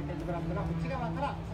マーケラップの内側から